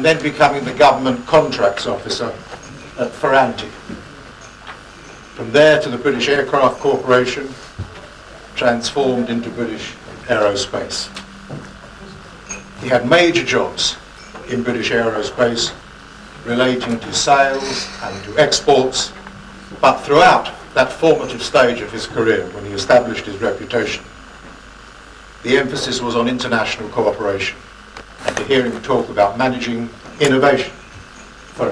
then becoming the government contracts officer at Ferranti. From there to the British Aircraft Corporation, transformed into British Aerospace. He had major jobs in British Aerospace relating to sales and to exports, but throughout that formative stage of his career when he established his reputation, the emphasis was on international cooperation hear him talk about managing innovation for.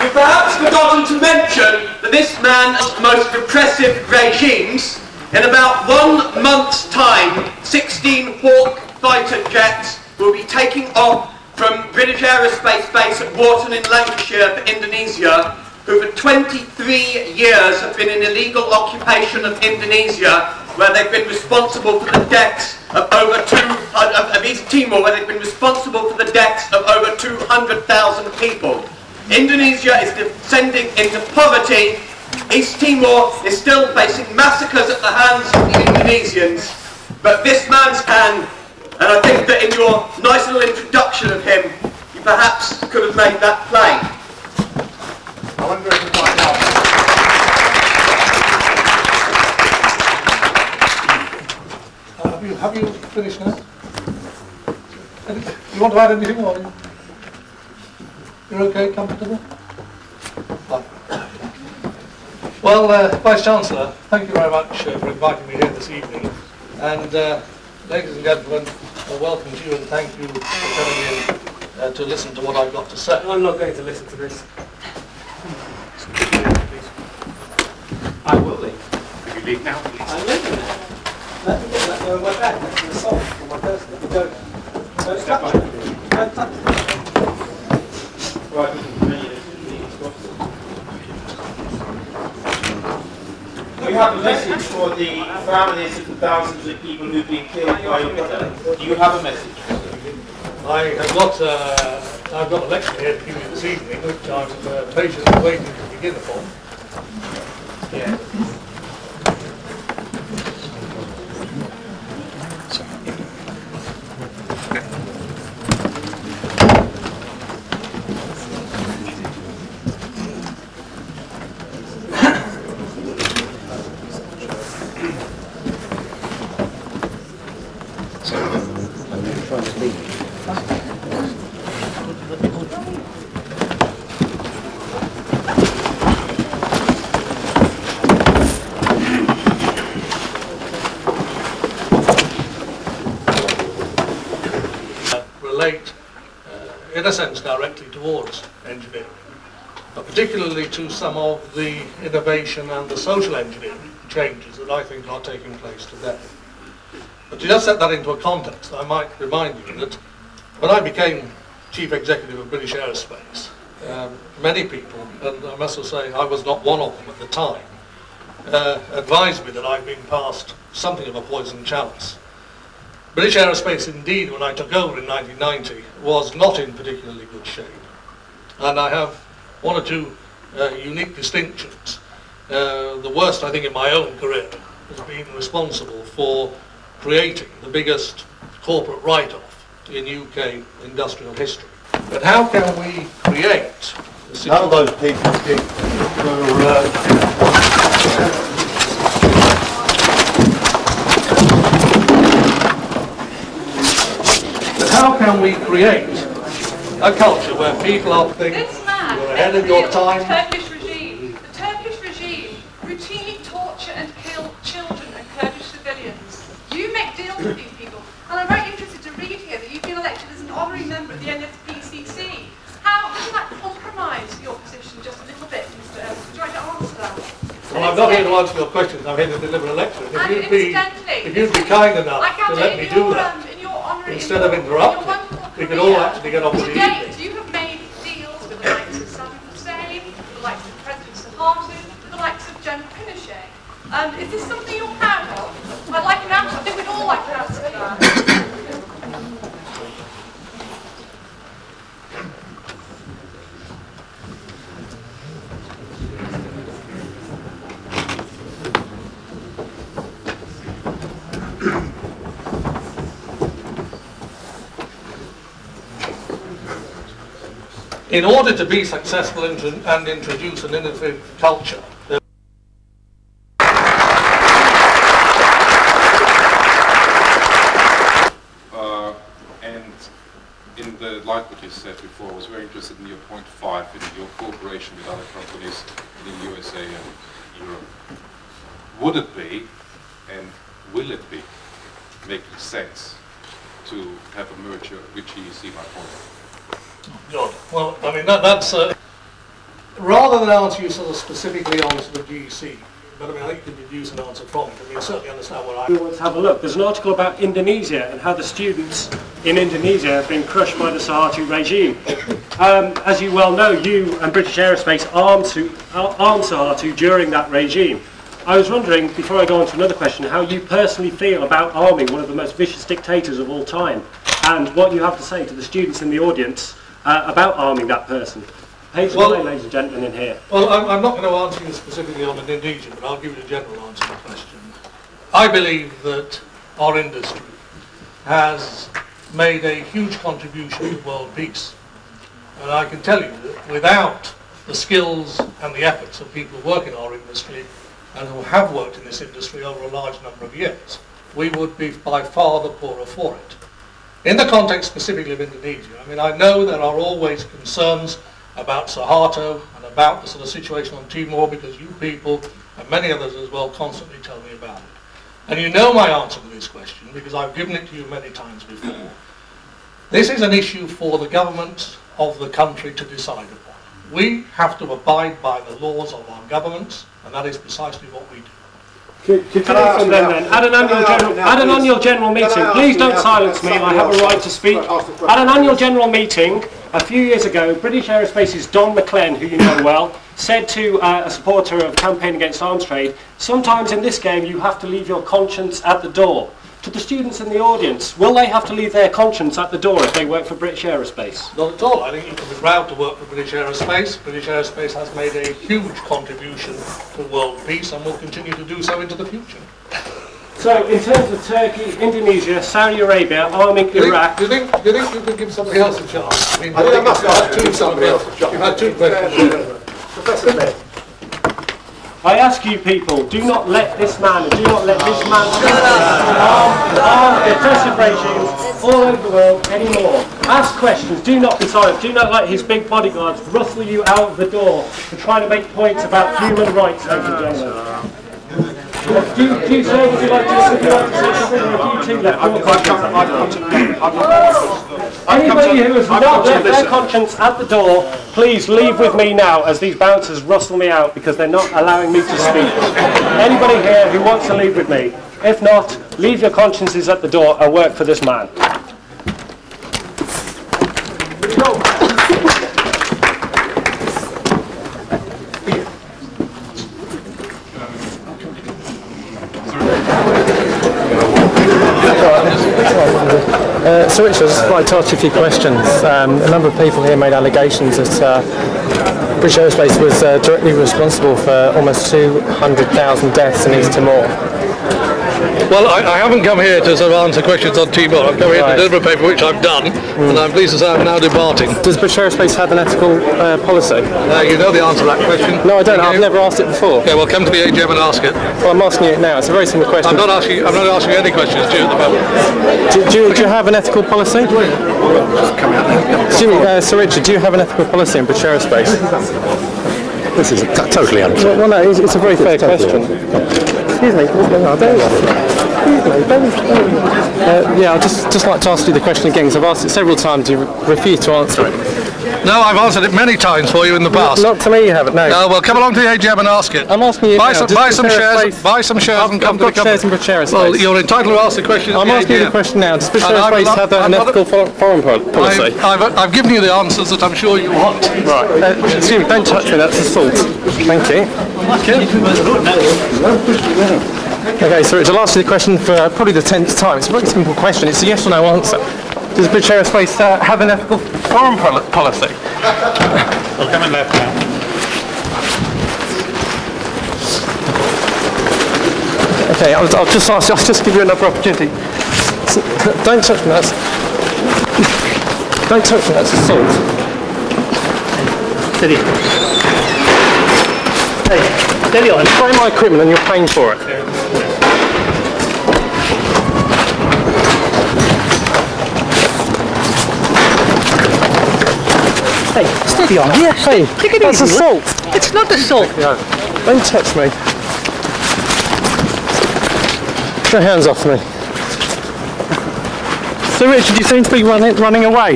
You've perhaps forgotten to mention that this man the most repressive regimes. In about one month's time, 16 Hawk fighter jets will be taking off from British Aerospace Base at Warton in Lancashire for Indonesia who for 23 years have been in illegal occupation of Indonesia, where they've been responsible for the deaths of over two, of, of East Timor, where they've been responsible for the deaths of over 200,000 people. Indonesia is descending into poverty. East Timor is still facing massacres at the hands of the Indonesians. But this man's hand, and I think that in your nice little introduction of him, you perhaps could have made that plain. I wonder if we find out. Uh, have you have you finished now? You want to add anything more? You're okay, comfortable? Well, uh, Vice Chancellor, thank you very much uh, for inviting me here this evening. And uh, ladies and gentlemen, uh, welcome to you and thank you for coming in uh, to listen to what I've got to say. I'm not going to listen to this. I will leave. Could you leave now, please? I'm leaving now. Let me get that go in my bag. That's an assault on my person. Let me go. Don't touch it. Don't touch it. Do you have a message for the families of the thousands of people who've been killed by your brother? Do you have a message? I have got, uh, I've got a lecture here to give you this evening, which I'm uh, patiently waiting to begin upon. Yeah. relate, uh, in a sense, directly towards engineering, but particularly to some of the innovation and the social engineering changes that I think are taking place today. But to just set that into a context, I might remind you that when I became Chief Executive of British Aerospace, um, many people, and I must say I was not one of them at the time, uh, advised me that I'd been passed something of a poison chalice. British Aerospace, indeed, when I took over in 1990, was not in particularly good shape. And I have one or two uh, unique distinctions. Uh, the worst, I think, in my own career has been responsible for creating the biggest corporate write-off in UK industrial history. But how can we create a None of those people think were uh, But how can we create a culture where people are thinking you're ahead of your makes deal with time? The Turkish regime. The Turkish regime routinely torture and kill children and Kurdish civilians. You make deals with these people. And I'm very interested to read here that you've been elected as an honorary member of the NFPCC. How does that compromise your position just a little bit, Mr. Evans? Would you like to answer that? Well, I'm not here to answer your questions, I'm here to deliver a lecture. If And you'd be, if you'd be kind enough to let me your, do that, um, in your instead of in your interrupting, they could all actually get off in the evening. Today, you have made deals with the likes of Saddam Hussein, the likes of President Suharto, the likes of General Pinochet. Um, is this something you're proud of? I'd like an answer. I think we'd all like an answer to that. Thank you. In order to be successful and and introduce an innovative culture, Uh, and in the light what you said before, I was very interested in your point five, in your cooperation with other companies in the USA and Europe. Would it be, and will it be, making sense to have a merger with GEC, point? Good. Well, I mean, that, that's, uh, rather than answer you sort of specifically on sort of GEC, but I mean, I think you can deduce an answer from it. I mean, certainly understand what I... We want to have a look. There's an article about Indonesia and how the students in Indonesia have been crushed by the Suharto regime. Um, as you well know, you and British Aerospace armed, Su- ar- armed Suharto during that regime. I was wondering, before I go on to another question, how you personally feel about arming one of the most vicious dictators of all time and what you have to say to the students in the audience uh, about arming that person. Page Well- 9, ladies and gentlemen, in here. Well, I'm, I'm not going to answer you specifically on Indonesia, but I'll give you a general answer to the question. I believe that our industry has made a huge contribution to world peace. And I can tell you that without the skills and the efforts of people who work in our industry and who have worked in this industry over a large number of years, we would be by far the poorer for it. In the context specifically of Indonesia, I mean, I know there are always concerns about Suharto and about the sort of situation on Timor because you people and many others as well constantly tell me about it. And you know my answer to this question because I've given it to you many times before. This is an issue for the government of the country to decide upon. We have to abide by the laws of our governments and that is precisely what we do. Could, could you from them then? At an annual general, at an annual general meeting, please don't silence me, I have a right to speak. At an annual general meeting, a few years ago, British Aerospace's Don McLean, who you know well, said to uh, a supporter of Campaign Against Arms Trade, sometimes in this game you have to leave your conscience at the door. To the students in the audience, will they have to leave their conscience at the door if they work for British Aerospace? Not at all. I think you can be proud to work for British Aerospace. British Aerospace has made a huge contribution to world peace and will continue to do so into the future. So, in terms of Turkey, Indonesia, Saudi Arabia, arming Do Iraq, think, do, you think, do you think you could give somebody else a chance? I mean, I think I must you've had ask two somebody else a You've had two questions. Professor Smith. I ask you people, do not let this man, do not let this man arm, arm the oppressive regimes all over the world anymore. Ask questions, do not be silent, do not let his big bodyguards rustle you out of the door to try to make points about human rights, ladies and gentlemen. Do, do you, sir, would you like to, would you like say something, or do you two let more Anybody who has not left their conscience at the door, please leave with me now as these bouncers rustle me out because they're not allowing me to speak. Anybody here who wants to leave with me? If not, leave your consciences at the door and work for this man. Richard, I'd like to ask you a few questions. Um, a number of people here made allegations that uh, British Aerospace was uh, directly responsible for almost 200,000 deaths in East Timor. Well, I, I haven't come here to sort of answer questions on Timor. I've come here Right. to deliver a paper which I've done, and I'm pleased to say I'm now departing. Does British Aerospace have an ethical uh, policy? Uh, you know the answer to that question? No, I don't. I've You- never asked it before. Okay, well, come to the AGM and ask it. Well, I'm asking you it now. It's a very simple question. I'm not asking. I'm not asking you any questions to you at the moment. Do, do, you, do you have an ethical policy? Excuse me, uh, Sir Richard, do you have an ethical policy in British Aerospace? This is totally unacceptable. Well, well no, it's, it's a very fair question. Excuse me. Excuse me, don't. Uh, yeah, I'd just, just like to ask you the question again, because I've asked it several times, you refuse to answer it. No, I've answered it many times for you in the past. Not to me, you haven't, no. Uh, well, come along to the AGM and ask it. I'm asking you buy now, some, buy some shares. Buy some shares I've- and come I've to the got company. shares in. Well, you're entitled to ask the question. I'm the asking you the question now. Does British And I'm Aerospace not- have a- an ethical fo- foreign policy? I've, I've, I've given you the answers that I'm sure you want. Right. Uh, excuse me, don't touch me, that's assault. Thank you. Okay, so Richard, I'll ask the question for uh, probably the tenth time. It's a very simple question. It's a yes or no answer. Does British Aerospace uh, have an ethical foreign pol- policy? I'll come and left now. Okay, I'll, I'll just ask. I'll just give you another opportunity. Don't touch me. That's. Don't touch me. That's assault. Steady. Hey, steady on. Try my equipment and you're paying for it. Hey, steady on. Yes. Hey, Take it that's easy. assault. It's not assault. Yeah. Don't touch me. Get your hands off me. So Richard, you seem to be running, running away.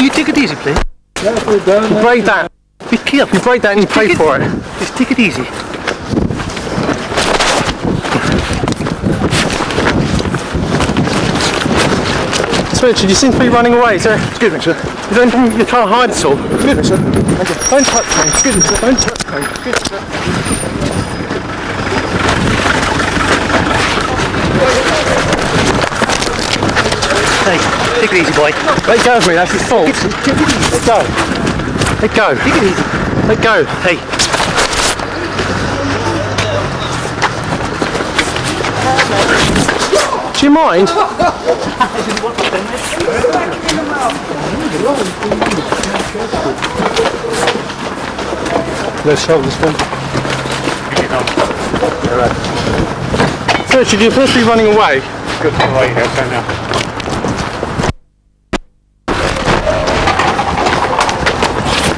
You take it easy, please. You break that. Be careful. You break that and you pay it- for it. Just take it easy. So Richard, you seem to be running away. So, excuse me, sir. Is there anything you're trying to hide at all? Excuse me, sir. Okay. Don't touch me. Excuse me, sir. Don't touch me. Excuse me, sir. Hey, take it easy, boy. Let go of me. That's his fault. Let go. Let go. Take it easy. Let go. Hey, Do you mind? Let's hold this one. So Richard, you're supposed to be running away. Good. Right, okay now.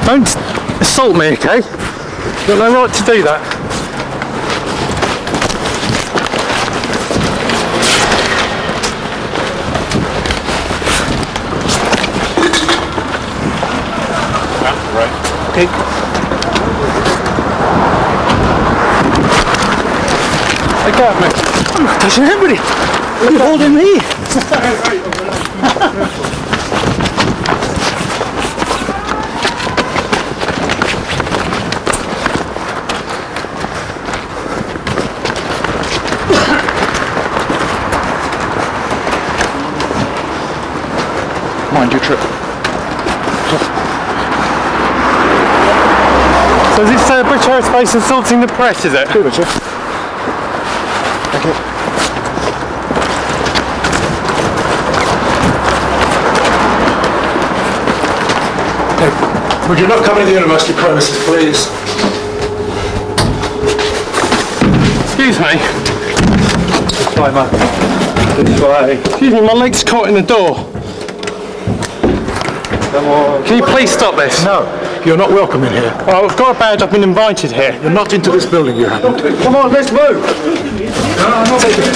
Don't assault me, okay? You've got no right to do that. Okay. Let go of me. I'm not touching anybody. You're holding me. Mind your trip. So this uh, British Aerospace insulting the press, is it? Good, Richard. Thank you. Would you not come into the university premises, please? Excuse me. This way, mate. This way. Excuse me, my leg's caught in the door. Come on. Can you please stop this? No, you're not welcome in here. Oh, I've got a badge, I've been invited here. You're not into this building, you haven't. Come on, let's move. Take him.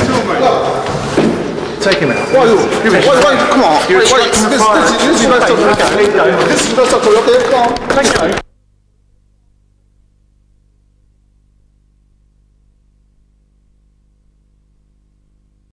Take him out. Wait, wait, wait, come on. You're Wait, wait, obstructing the this, fire. this, this is not okay. This is not okay. Come on. Thank you.